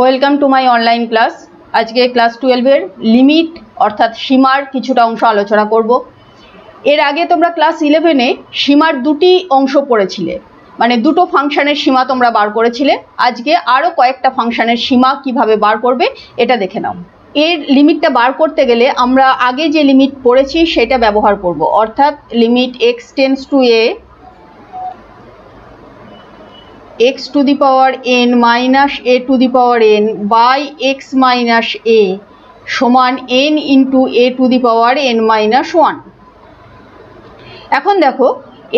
Welcome to my online class. আজকে class টুয়েলভের limit, অর্থাৎ সীমার কিছুটা অংশ আলোচনা করব। এর আগে তোমরা ক্লাস ইলেভেনে সীমার দুটি অংশ পড়েছিলে। মানে দুটো ফাংশনের সীমা তোমরা বার করেছিলে। আজকে আরও কয়েকটা ফাংশনের সীমা কীভাবে বার করবে, এটা দেখে নাও। এর লিমিটটা বার করতে গেলে আমরা আগে যে লিমিট পড়েছি, সেটা ব্যবহার করব। অর্থাৎ limit x tends to a x to the power n minus a to the power n by x minus a সমান n into a to the power n minus 1 এখন দেখো,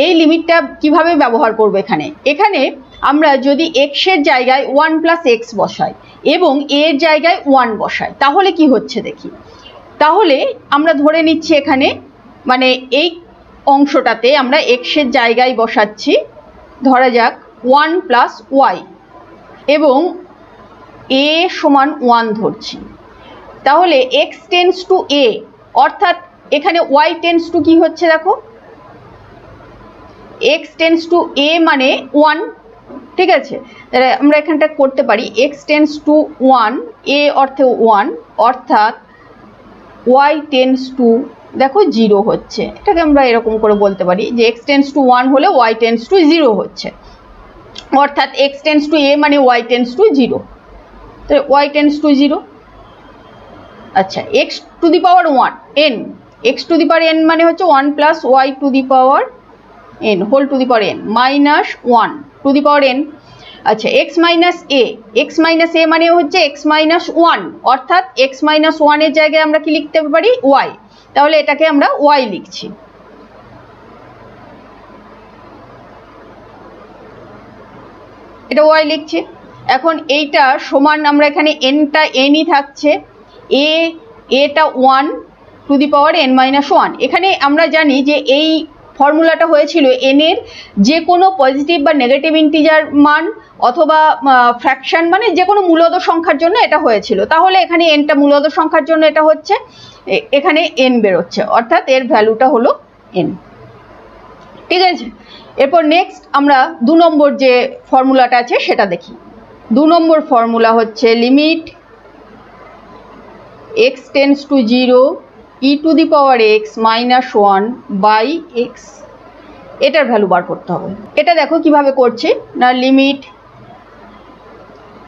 এই লিমিটটা কীভাবে ব্যবহার করব এখানে? এখানে আমরা যদি এর জায়গায় 1 প্লাস এক্স বসাই এবং এর জায়গায় 1 বসাই, তাহলে কি হচ্ছে দেখি? তাহলে আমরা ধরে নিচ্ছি এখানে মানে এই অংশটাতে আমরা এর জায়গায় বসাচ্ছি। ধরা যাক ওয়ান প্লাস ওয়াই এবং এ সমান ওয়ান ধরছি। তাহলে এক্স টেন্স টু এ, অর্থাৎ এখানে ওয়াই টেন্স টু কি হচ্ছে দেখো? এক্স টেন্স টু এ মানে ওয়ান, ঠিক আছে? আমরা এখানটা করতে পারি এক্স টেন্স টু ওয়ান, এ অর্থে ওয়ান, অর্থাৎ ওয়াই টেন্স টু, দেখো জিরো হচ্ছে। এটাকে আমরা এরকম করে বলতে পারি যে এক্স টেন্স টু ওয়ান হলে ওয়াই টেন্স টু জিরো হচ্ছে। অর্থাৎ এক্স টেন্স টু এ মানে y tends to zero y tends to zero আচ্ছা x to the power one n x to the power n মানে হচ্ছে one plus y to the power n whole to the power n minus one to the power n আচ্ছা x minus a x minus a মানে হচ্ছে x minus one অর্থাৎ x minus ওয়ানের জায়গায় আমরা কি লিখতে পারি? ওয়াই তাহলে এটাকে আমরা ওয়াই লিখছি। এটা ওয়াই লিখছি। এখন এইটা সমান আমরা এখানে এনটা এনই থাকছে। এ এটা one to the power n minus one এখানে আমরা জানি যে এই ফর্মুলাটা হয়েছিল এনের যে কোনো পজিটিভ বা নেগেটিভ ইন্টিজার মান অথবা ফ্র্যাকশন মানে যে কোনো মূলদ সংখ্যার জন্য এটা হয়েছিল। তাহলে এখানে এনটা মূলদ সংখ্যার জন্য এটা হচ্ছে। এখানে এন বেরোচ্ছে। অর্থাৎ এর ভ্যালুটা হলো এন ঠিক আছে? এরপর নেক্সট আমরা দু নম্বর যে ফর্মুলাটা আছে সেটা দেখি। দু নম্বর ফর্মুলা হচ্ছে limit x tends to zero e to the power x minus one by x এটার ভ্যালু বার করতে হবে। এটা দেখো কীভাবে করছে। না limit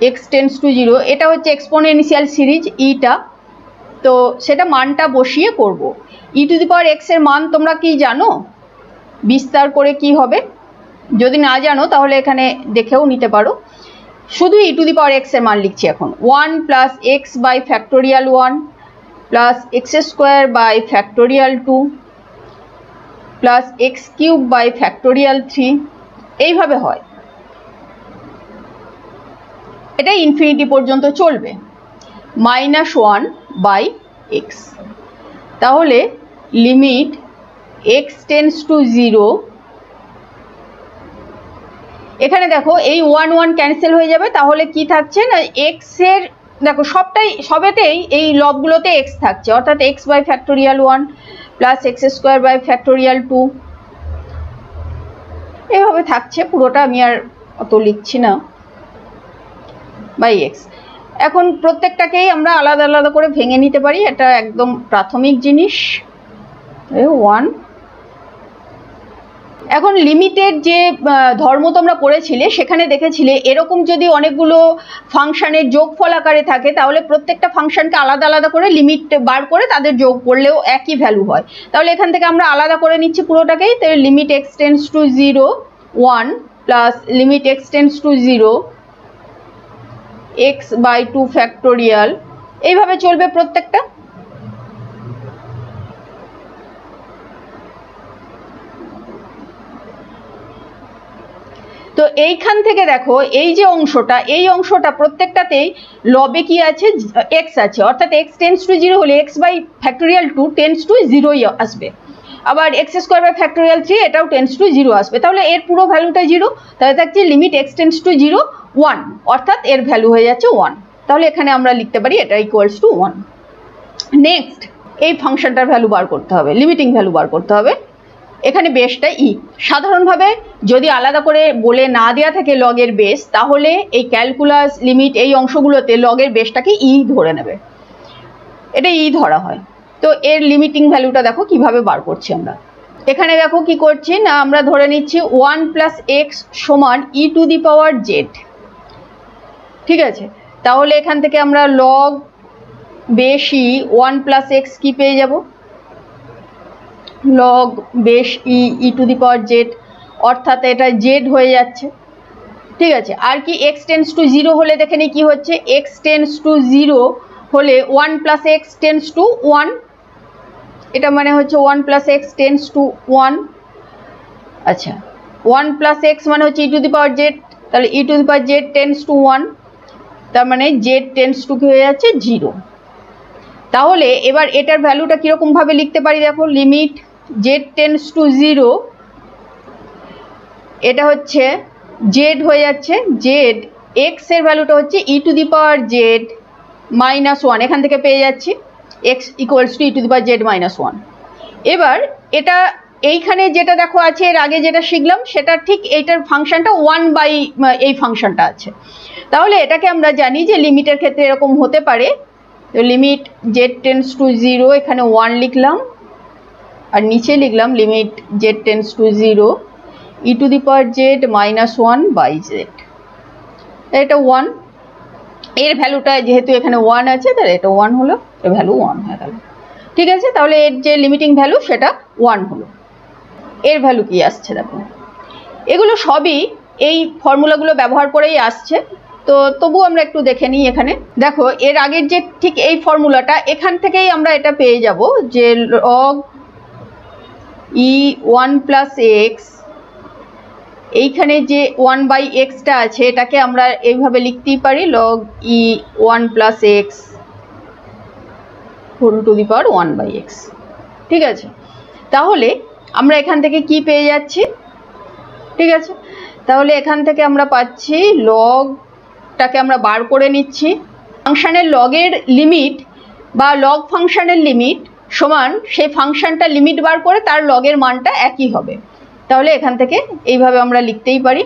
x tends to zero এটা হচ্ছে এক্সপোনেনশিয়াল সিরিজ ইটা তো সেটা মানটা বসিয়ে করব। ই টু দি পাওয়ার এক্সের মান তোমরা কি জানো? বিস্তার করে কি হবে? যদি না জানো, তাহলে এখানে দেখেও নিতে পারো। শুধু ই টু দি পাওয়ার এক্সের মান লিখছি এখন। One plus x by factorial one plus x square by factorial two plus x cube by factorial three এইভাবে হয়। এটা ইনফিনিটি পর্যন্ত চলবে। মাইনাস ওয়ান বাই এক্স তাহলে limit x tends to zero এখানে দেখো, এই ওয়ান ওয়ান ক্যান্সেল হয়ে যাবে, তাহলে কি থাকছে না এক্সের দেখো, সবটাই, সবেতেই এই লবগুলোতে এক্স থাকছে, অর্থাৎ x by factorial one plus x square by factorial two এভাবে থাকছে, পুরোটা আমি আর অত লিখছি না বাই এক্স এখন প্রত্যেকটাকেই আমরা আলাদা আলাদা করে ভেঙে নিতে পারি, এটা একদম প্রাথমিক জিনিস। ওয়ান এখন লিমিটেড যে ধর্ম তোমরা পড়েছিলে সেখানে দেখেছিলে এরকম যদি অনেকগুলো ফাংশানের যোগফল আকারে থাকে, তাহলে প্রত্যেকটা ফাংশনকে আলাদা আলাদা করে লিমিট বার করে তাদের যোগ করলেও একই ভ্যালু হয়। তাহলে এখান থেকে আমরা আলাদা করে নিচ্ছি পুরোটাকেই তো limit x tends to zero one plus limit x tends to zero x by two factorial এইভাবে চলবে প্রত্যেকটা। তো এইখান থেকে দেখো, এই যে অংশটা, এই অংশটা প্রত্যেকটাতেই লবে কি আছে? এক্স আছে। অর্থাৎ এক্স টেন্স টু জিরো হলে x by factorial two tends to জিরোই আসবে। আবার x square by factorial three এটাও টেন্স টু জিরো আসবে। তাহলে এর পুরো ভ্যালুটা জিরো তাহলে থাকছে limit x tends to zero one অর্থাৎ এর ভ্যালু হয়ে যাচ্ছে ওয়ান তাহলে এখানে আমরা লিখতে পারি এটা ইকুয়ালস টু ওয়ান নেক্সট এই ফাংশনটার ভ্যালু বার করতে হবে লিমিটিং ভ্যালু বার করতে হবে। এখানে বেসটা ই। সাধারণভাবে যদি আলাদা করে বলে না দেওয়া থাকে লগের বেস তাহলে এই ক্যালকুলাস লিমিট এই অংশগুলোতে লগের বেসটাকে ই ধরে নেবে। এটা ই ধরা হয়। তো এর লিমিটিং ভ্যালুটা দেখো কীভাবে বার করছি আমরা। এখানে দেখো কি করছি না, আমরা ধরে নিচ্ছি ওয়ান প্লাস এক্স সমান ই টু দি পাওয়ার জেড ঠিক আছে? তাহলে এখান থেকে আমরা লগ বেশি ওয়ান প্লাস এক্স কি পেয়ে যাব? লগ বেশ ই ই টু দি পাওয়ার জেড অর্থাৎ এটা জেড হয়ে যাচ্ছে। ঠিক আছে? আর কি এক্স টেন্স টু জিরো হলে দেখে নি কী হচ্ছে? এক্স টেন্স টু জিরো হলে one plus x tends to one এটা মানে হচ্ছে one plus x tends to one আচ্ছা ওয়ান প্লাস এক্স মানে হচ্ছে e to the power z তাহলে e to the power z tends to one তার মানে জেড টেন্স টু কি হয়ে যাচ্ছে? জিরো তাহলে এবার এটার ভ্যালুটা কীরকমভাবে লিখতে পারি দেখো? Limit Z tends to zero, এটা হচ্ছে জেড হয়ে যাচ্ছে জেড এক্সের ভ্যালুটা হচ্ছে ই to the power Z minus one এখান থেকে পেয়ে যাচ্ছি x equals two E to the power Z minus one এবার এটা এইখানে যেটা দেখো আছে, এর আগে যেটা শিখলাম, সেটা ঠিক এইটার ফাংশনটা ওয়ান বাই এই ফাংশনটা আছে। তাহলে এটাকে আমরা জানি যে লিমিটের ক্ষেত্রে এরকম হতে পারে। তো limit z tends to zero, এখানে ওয়ান লিখলাম। আর নিচে লিখলাম limit z tends to zero e to the power z minus one by z এটা ওয়ানের ভ্যালুটা যেহেতু এখানে ওয়ান আছে, তাহলে এটা ওয়ান হলো, এর ভ্যালু ওয়ান হয়ে গেল। ঠিক আছে? তাহলে এর যে লিমিটিং ভ্যালু সেটা ওয়ান হলো। এর ভ্যালু কি আসছে দেখো? এগুলো সবই এই ফর্মুলাগুলো ব্যবহার করেই আসছে। তো তবু আমরা একটু দেখে নিই এখানে। দেখো, এর আগের যে ঠিক এই ফর্মুলাটা, এখান থেকেই আমরা এটা পেয়ে যাব যে log e one plus x, এইখানে যে ওয়ান বাই এক্সটা আছে, এটাকে আমরা এইভাবে লিখতেই পারি log e one plus x whole to the power one by x ঠিক আছে? তাহলে আমরা এখান থেকে কি পেয়ে যাচ্ছি? ঠিক আছে? তাহলে এখান থেকে আমরা পাচ্ছি লগটাকে আমরা বার করে নিচ্ছি। ফাংশানের লগের লিমিট বা লগ ফাংশানের লিমিট সমান সেই ফাংশনটা লিমিট বার করে তার লগের মানটা একই হবে। তাহলে এখান থেকে এইভাবে আমরা লিখতেই পারি।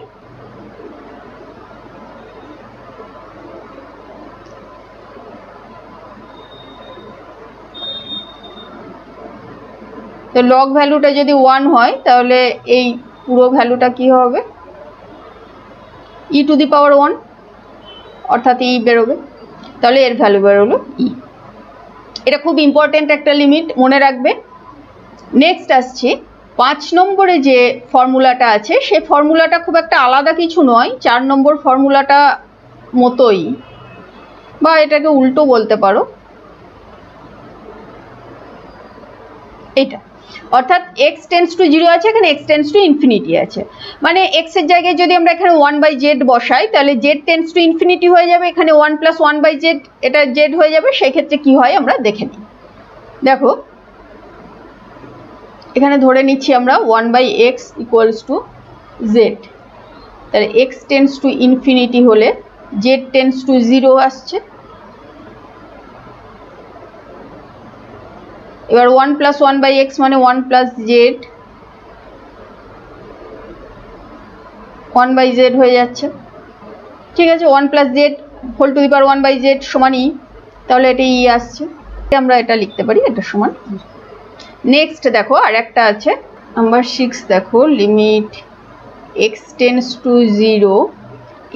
তো লগ ভ্যালুটা যদি ওয়ান হয়, তাহলে এই পুরো ভ্যালুটা কি হবে? ই টু দি পাওয়ার ওয়ান অর্থাৎ ই বেরোবে। তাহলে এর ভ্যালু বেরোলো ই এটা খুব ইম্পর্টেন্ট একটা লিমিট মনে রাখবে। নেক্সট আসছি, পাঁচ নম্বরে যে ফর্মুলাটা আছে, সে ফর্মুলাটা খুব একটা আলাদা কিছু নয়, চার নম্বর ফর্মুলাটা মতোই। বা এটাকে উল্টো বলতে পারো। এটা অর্থাৎ এক্স টেন্স টু জিরো আছে, এখানে এক্স টেন্স টু ইনফিনিটি আছে। মানে এক্সের জায়গায় যদি আমরা এখানে ওয়ান বাই জেড বসাই, তাহলে জেড টেন্স টু ইনফিনিটি হয়ে যাবে, এখানে one plus one by z এটা জেড হয়ে যাবে সেই ক্ষেত্রে কী হয় আমরা দেখে নিই। দেখো, এখানে ধরে নিচ্ছি আমরা one by x equals to z তাহলে এক্স টেন্স টু ইনফিনিটি হলে জেড টেন্স টু জিরো আসছে। এবার one plus one by x মানে one plus z one by z হয়ে যাচ্ছে। ঠিক আছে one plus z whole to the power one by z সমান ই তাহলে এটা ই আসছে। আমরা এটা লিখতে পারি, এটা সমান নেক্সট দেখো আর একটা আছে। নাম্বার সিক্স দেখো limit x tends to zero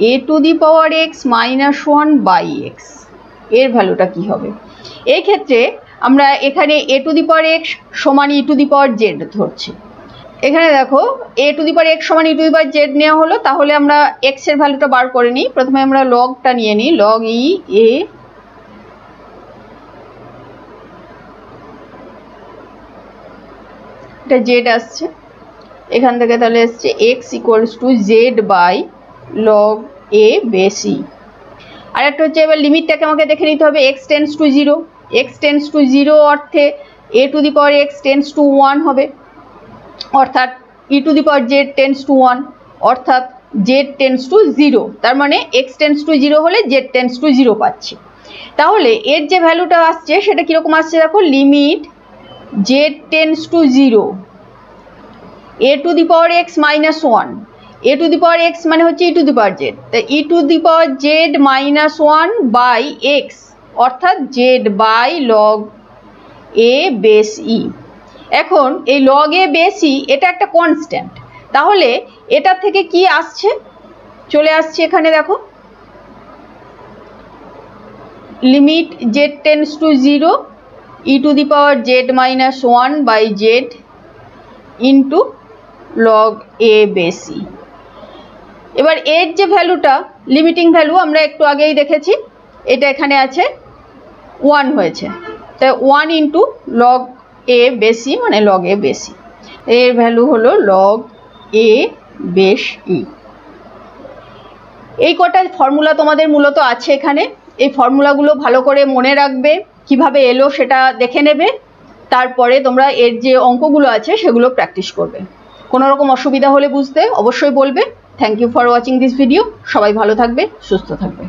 a to the power x minus one by এক্সের ভ্যালুটা কি হবে? এই ক্ষেত্রে আমরা এখানে এ টু দি পাওয়ার এক্স সমান ই টু দি পাওয়ার জেড ধরছি। এখানে দেখো এ টু দি পাওয়ার এক্স সমান ই টু দি পাওয়ার জেড নেওয়া হলো, তাহলে আমরা এক্সের ভ্যালুটা বার করে নিই। প্রথমে আমরা লগটা নিয়ে নিই। লগ ই এ এটা জেড আসছে। এখান থেকে তাহলে এসছে x equals to z by log a base e আর একটা হচ্ছে এবার লিমিটটাকে আমাকে দেখে নিতে হবে। X tends to zero x tends to zero অর্থে a to the power x tends to one হবে। অর্থাৎ e to the power z tends to one অর্থাৎ জেড টেন্স টু জিরো তার মানে এক্স টেন্স টু জিরো হলে z tends to zero পাচ্ছি। তাহলে এর যে ভ্যালুটা আসছে, সেটা কীরকম আসছে দেখো? Limit z tends to zero a to the power x minus one a to the power x মানে হচ্ছে e to the power z তা e to the power z minus one by x অর্থাৎ z by log a base e এখন এই log এ base ই এটা একটা constant তাহলে এটা থেকে কি আসছে? চলে আসছে এখানে দেখো। Limit z tends to zero e to the power z minus one by z into log a base e এবার এর যে ভ্যালুটা লিমিটিং ভ্যালু আমরা একটু আগেই দেখেছি। এটা এখানে আছে। ওয়ান হয়েছে। তাই ওয়ান ইন্টু লগ এ বেশি মানে লগ এ বেশি। এর ভ্যালু হলো লগ এ বেশ ই এই কটা ফর্মুলা তোমাদের মূলত আছে এখানে। এই ফর্মুলাগুলো ভালো করে মনে রাখবে, কীভাবে এলো সেটা দেখে নেবে। তারপরে তোমরা এর যে অঙ্কগুলো আছে সেগুলো প্র্যাকটিস করবে। কোনো রকম অসুবিধা হলে বুঝতে অবশ্যই বলবে। Thank you for watching this video সবাই ভালো থাকবে, সুস্থ থাকবে।